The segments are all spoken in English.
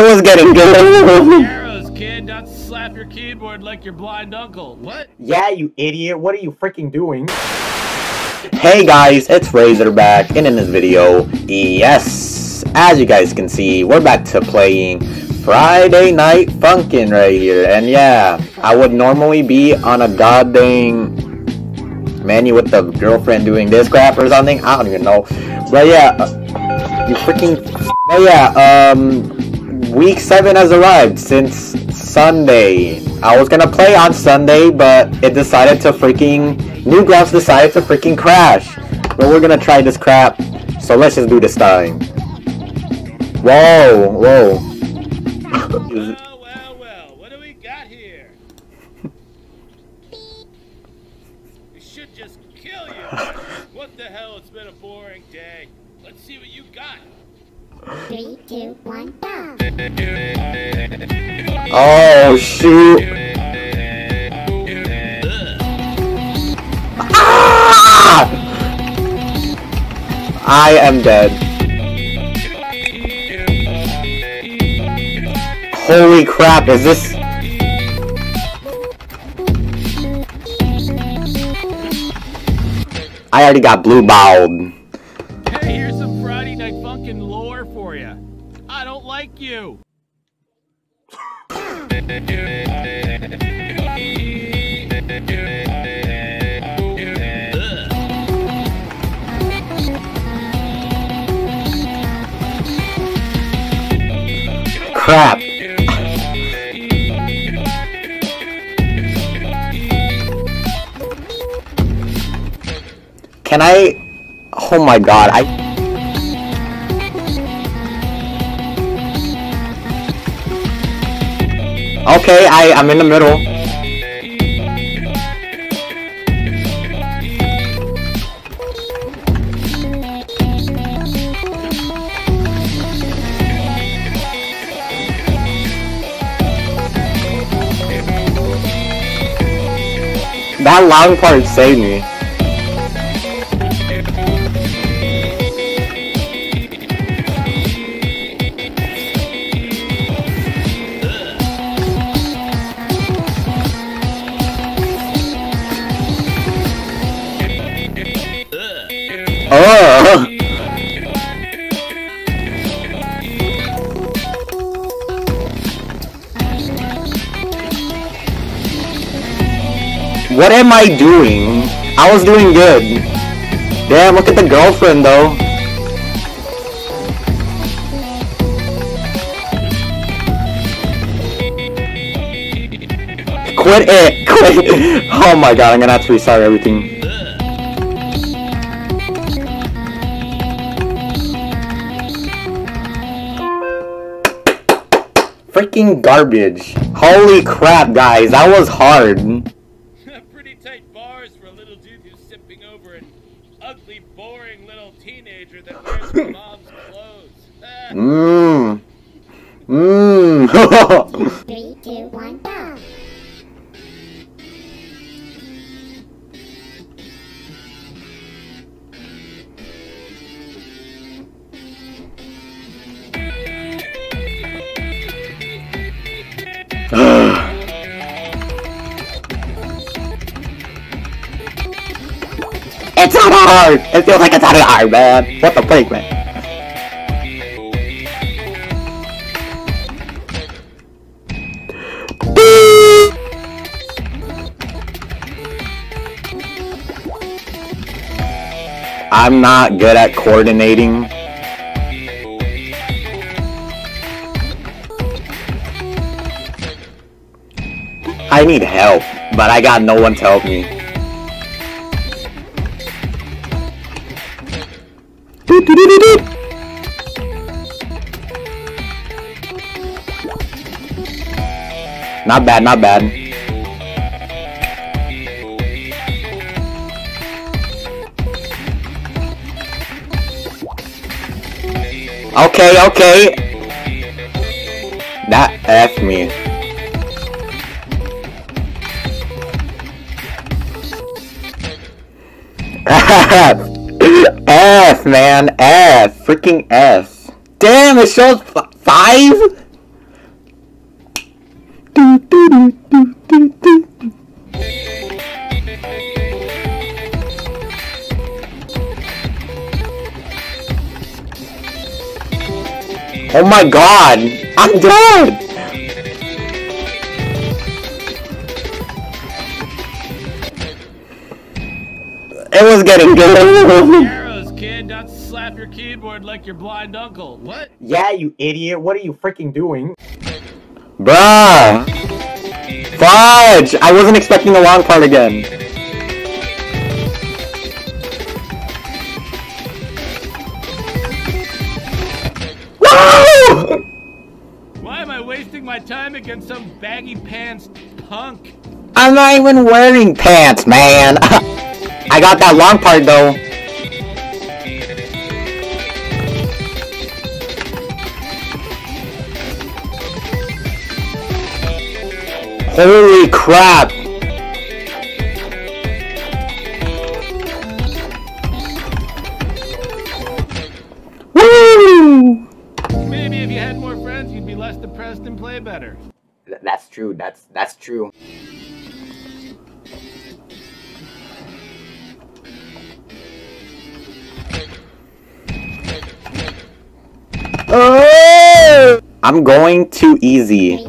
it was getting good. Arrows, kid. Don't slap your keyboard like your blind uncle. What? Yeah, you idiot. What are you freaking doing? Hey guys, it's Razorback, and in this video, yes, as you guys can see, we're back to playing Friday Night Funkin' right here, and yeah, I would normally be on a goddamn menu with the girlfriend doing this crap or something, I don't even know, but yeah, uh, you freaking, but yeah, um, week 7 has arrived since Sunday. I was gonna play on Sunday, but it decided to freaking, Newgrounds decided to freaking crash. But we're gonna try this crap, so let's just do this time. Whoa, whoa. Well, well, well. What do we got here? we should just kill you. What the hell? It's been a boring day. Let's see what you got. Oh, shoot. Ah! I am dead. Holy crap, is this... I already got blue balled. You. Crap. Can I... Oh my god, I... Okay, I, I'm in the middle. That long part saved me. What am I doing? I was doing good. Damn, look at the girlfriend though. Quit it! Quit! Oh my god, I'm gonna have to restart everything. Freaking garbage. Holy crap, guys, that was hard. Mmm. Mmm. Three, two, one, go! it's not hard! It feels like it's not hard, man. What the freak, man? I'm not good at coordinating. I need help, but I got no one to help me. Not bad, not bad. Okay, okay. That F me. F, man. F. Freaking F. Damn, it shows five? Oh my god! I'm dead! It was getting good. Arrows, kid, not slap your keyboard like your blind uncle. What? Yeah, you idiot. What are you freaking doing? Bruh! Fudge! I wasn't expecting the long part again. Woo! Why am I wasting my time against some baggy pants punk? I'm not even wearing pants, man. I got that long part though. Holy crap! Woo! Maybe if you had more friends, you'd be less depressed and play better. That's true. That's that's true. Oh! I'm going too easy.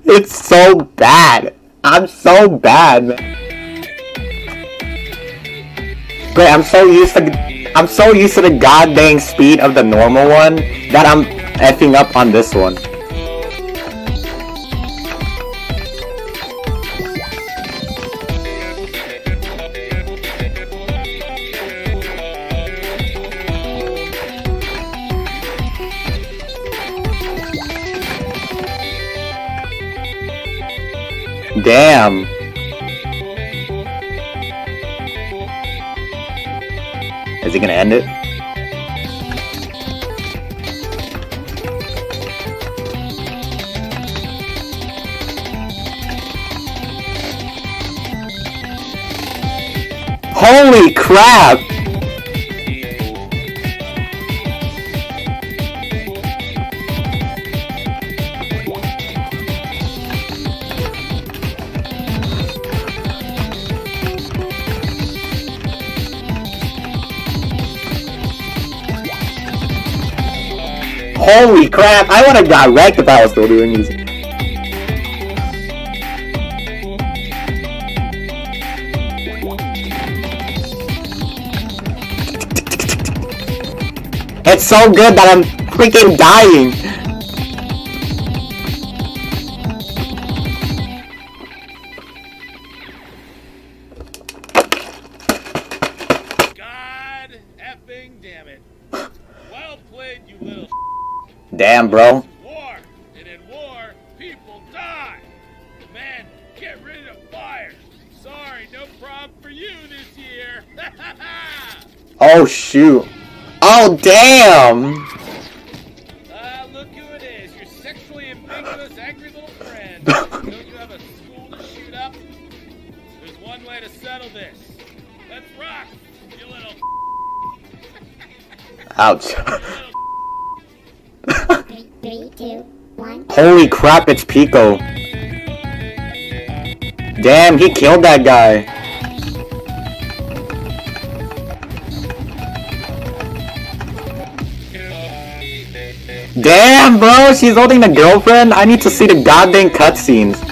Three, It's so bad. I'm so bad. man. But I'm so used to I'm so used to the goddamn speed of the normal one that I'm effing up on this one. Damn. Is he gonna end it? Holy crap! Holy crap! I have got wrecked if I was still doing music. It's so good that I'm freaking dying. God effing damn it. Well played, you little Damn, bro. war. And in war, people die. Man, get rid of fire. Sorry, no problem for you this year. Oh shoot. Oh damn. Ah, look who it is. Your sexually ambiguous, angry little friend. Don't you have a school to shoot up? There's one way to settle this. Let's rock, you little Ouch. three, three, two, one. Holy crap, it's Pico. Damn, he killed that guy. Damn, bro, she's holding the girlfriend. I need to see the goddamn cutscenes.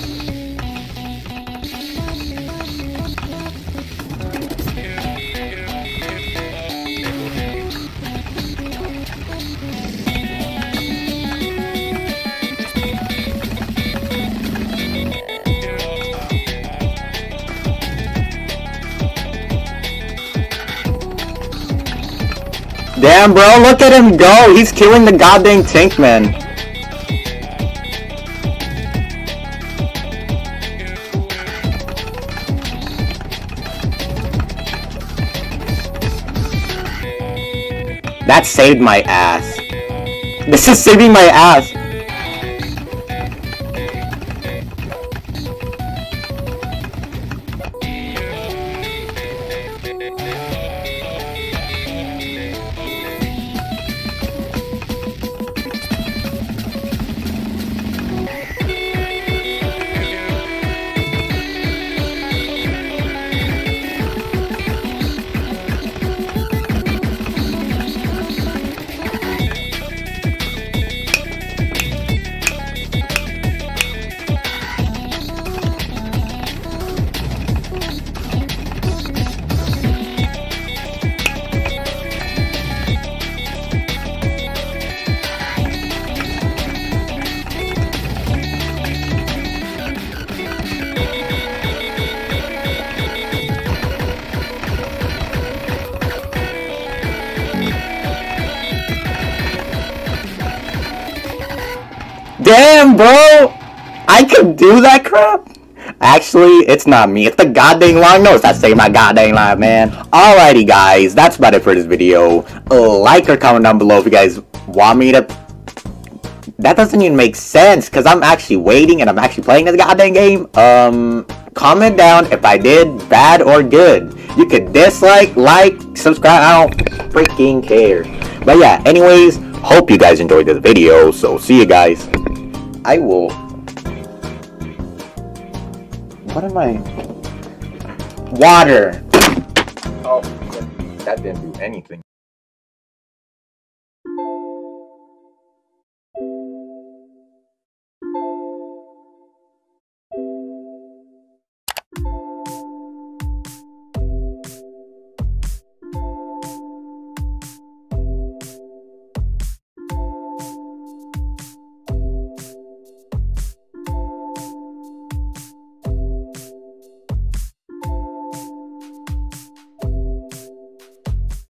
Damn, bro, look at him go. He's killing the goddamn tank man. That saved my ass. This is saving my ass. Damn, bro! I could do that crap? Actually, it's not me. It's the goddamn long nose that's saying my goddamn life, man. Alrighty, guys. That's about it for this video. Like or comment down below if you guys want me to... That doesn't even make sense, because I'm actually waiting and I'm actually playing this goddamn game. Um, comment down if I did bad or good. You could dislike, like, subscribe. I don't freaking care. But yeah, anyways, hope you guys enjoyed this video. So see you guys. I will. What am I? Water. Oh, that didn't do anything.